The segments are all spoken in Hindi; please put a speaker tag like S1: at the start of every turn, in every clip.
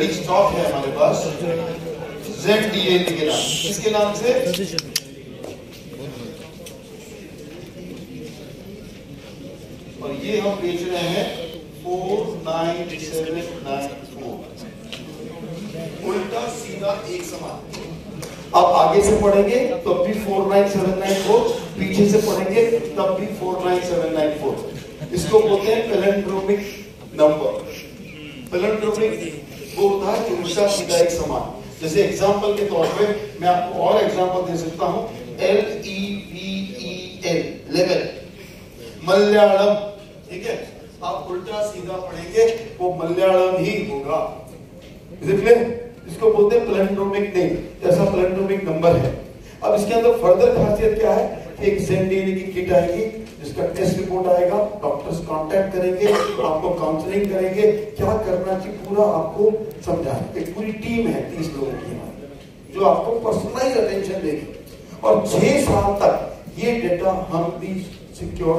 S1: रेडी स्टॉक है हमारे पास जेड डी ए के नाम किसके नाम से? और ये हम बेच रहे हैं four nine seven nine four. उल्टा सीधा एक समान। अब आगे से पढ़ेंगे, तब भी four nine seven nine four, पीछे से पढ़ेंगे, तब भी four nine seven nine four. इसको बोलते हैं पेलेंड्रोमिक नंबर पेलेंड्रोमिक वो होता है उल्टा सीधा एक समान। जैसे एग्जांपल के तौर पे मैं आपको और एग्जांपल दे सकता हूँ। L E B E L level Malayalam, ठीक है? आप उल्टा सीधा पढ़ेंगे, वो मलयालम ही होगा। इसको बोलते हैं प्लेंड्रोमिक नेम ऐसा प्लेंड्रोमिक नंबर है। अब इसके अंदर फर्दर खासियत क्या है? एक सेंडीने की किट आएगी, जिसका टेस्ट रिपोर्ट आएगा डॉक्टर्स कांटेक्ट करेंगे आपको काउंसलिंग करेंगे, क्या करना चाहिए पूरा आपको समझाएँगे एक पूरी टीम है तीस लोगों की जो आपको पर्सनलाइज अटेंशन देगी। और छह साल तक ये डेटा हम भी सिक्योर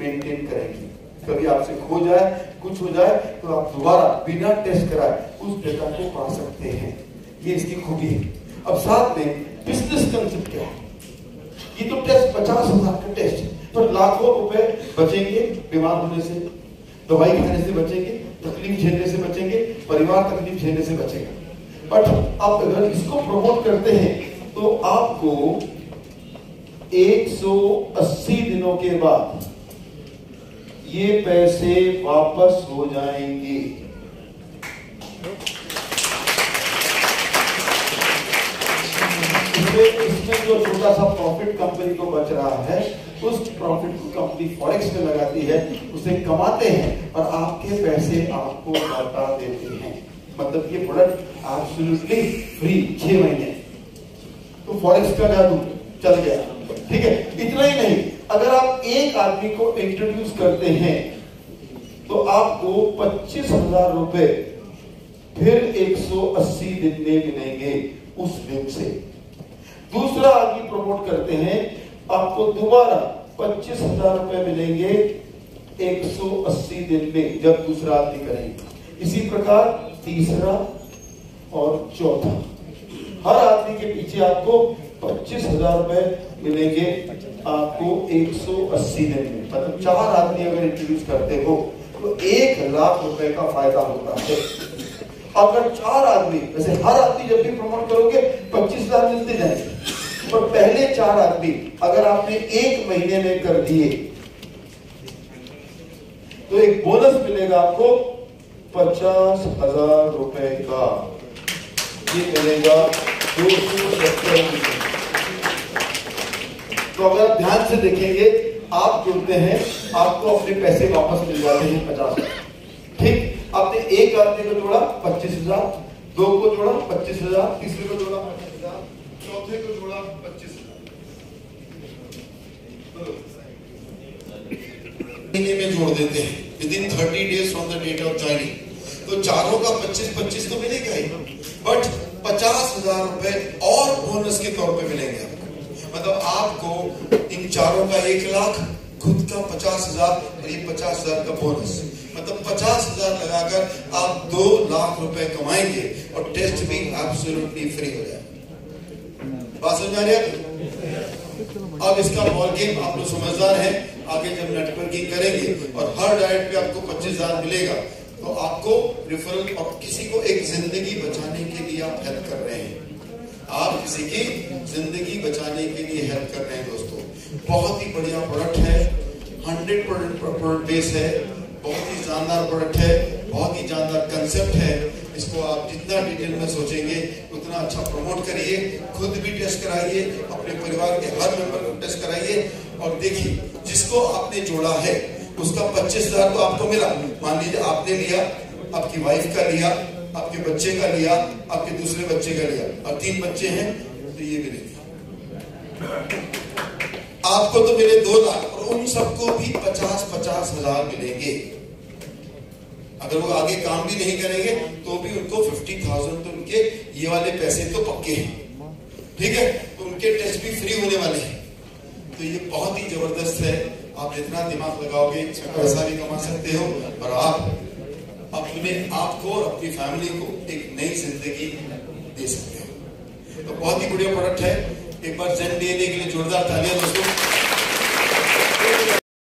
S1: मेंटेन करेंगे। कभी आपसे खो जाए, कुछ हो जाए तो आप दोबारा बिना टेस्ट कराए उस डेटा को पा सकते हैं। ये इसकी खूबी है। अब साथ में बिज़नेस कंसेप्ट क्या है? ये तो टेस्ट पचास हज़ार का टेस्ट पर तो लाखों रुपए बचेंगे बीमार होने से, दवाई खाने से बचेंगे, तकलीफ़ झेलने से बचेंगे, परिवार तकलीफ़ झेलने से बचेगा। बट आप अगर इसको प्रमोट करते हैं तो आपको 180 दिनों के बाद ये पैसे वापस हो जाएँगे। इसमें जो छोटा सा प्रॉफिट कंपनी को बच रहा है उस प्रॉफिट को कंपनी फॉरेक्स में लगाती है, उसे कमाते हैं और आपके पैसे आपको लौटा देते हैं। मतलब ये प्रोडक्ट एब्सोल्युटली फ्री छह महीने। तो फॉरेक्स का जादू चल गया। ठीक है? इतना ही नहीं। अगर आप एक आदमी को इंट्रोड्यूस करते हैं तो आपको पच्चीस हज़ार रुपए फिर 180 दिन में मिलेंगे उस दिन से। दूसरा आदमी प्रमोट करते हैं आपको दोबारा पच्चीस हज़ार रुपए मिलेंगे 180 दिन में, जब दूसरा आदमी करेंगे। इसी प्रकार तीसरा और चौथा। हर आदमी के पीछे आपको पच्चीस हज़ार रुपए मिलेंगे आपको 180 दिन में। मतलब चार आदमी अगर इंट्रोड्यूस करते हो तो एक लाख रुपए का फ़ायदा होता है। अगर चार आदमी वैसे हर आदमी जब भी प्रमोट करोगे, पच्चीस हज़ार मिलते जाएँगे। पर पहले चार आदमी अगर आपने एक महीने में कर दिए तो एक बोनस मिलेगा आपको पचास हज़ार रुपए का। ये मिलेगा दो सौ सत्तर तो अगर आप ध्यान से देखेंगे, आप जुड़ते हैं, आपको अपने पैसे वापस मिल जाते हैं पचास। ठीक, आपने एक आदमी को जोड़ा पच्चीस हज़ार, दो को जोड़ा पच्चीस हज़ार, तीसरे को जोड़ा पच्चीस हज़ार। चौथे को जोड़ा पच्चीस महीने में जोड़ देते हैं। Within thirty days from the date of joining तो चारों का पच्चीस पच्चीस तो मिलेगा ही। बट पचास हज़ार रुपए और बोनस के तौर पे मिलेंगे मतलब आपको इन चारों का एक लाख, खुद का पचास हज़ार, और ये पचास हज़ार का बोनस मतलब पचास हज़ार लगाकर आप दो लाख रुपए कमाएँगे और टेस्ट भी एब्सोल्युटली फ्री हो जाए बात समझ रही अब इसका बॉल गेम आप लोग समझदार हैं। आगे जब नेटवर्किंग करेंगे और हर डायट पे आपको पच्चीस हज़ार मिलेगा तो आपको रिफरल और किसी को एक ज़िंदगी बचाने के लिए आप हेल्प कर रहे हैं। आप किसी की ज़िंदगी बचाने के लिए हेल्प कर रहे हैं दोस्तों। बहुत ही बढ़िया प्रोडक्ट है। हंड्रेड प्रोडक्ट बेस है। बहुत ही जानदार प्रोडक्ट है। बहुत ही जानदार कंसेप्ट है। इसको आप जितना डिटेल में सोचेंगे, उतना अच्छा प्रमोट करिए, खुद भी टेस्ट कराइए, अपने परिवार के हर मेंबर को टेस्ट कराइए। और देखिए, जिसको आपने जोड़ा है, उसका पच्चीस हज़ार तो आपको मिला। मान लीजिए आपने लिया, आपकी वाइफ का लिया, आपके बच्चे का लिया, आपके दूसरे बच्चे का लिया। और तीन बच्चे हैं तो ये भी आपको तो मिले दो लाख, और उन सबको भी पचास पचास हज़ार मिलेंगे। अगर वो आगे काम भी नहीं करेंगे तो भी उनको फिफ्टी थाउज़ेंड तो उनके ये वाले पैसे तो पक्के हैं। ठीक है? तो उनके टेस्ट भी फ्री होने वाले हैं। तो ये बहुत ही ज़बरदस्त है। आप जितना दिमाग लगाओगे पैसा भी कमा सकते हो और आप अपने आप को और अपनी फैमिली को एक नई ज़िंदगी दे सकते हो। तो बहुत ही बढ़िया प्रोडक्ट है। एक बार जेन डीएनए के लिए जोरदार तालियाँ दोस्तों।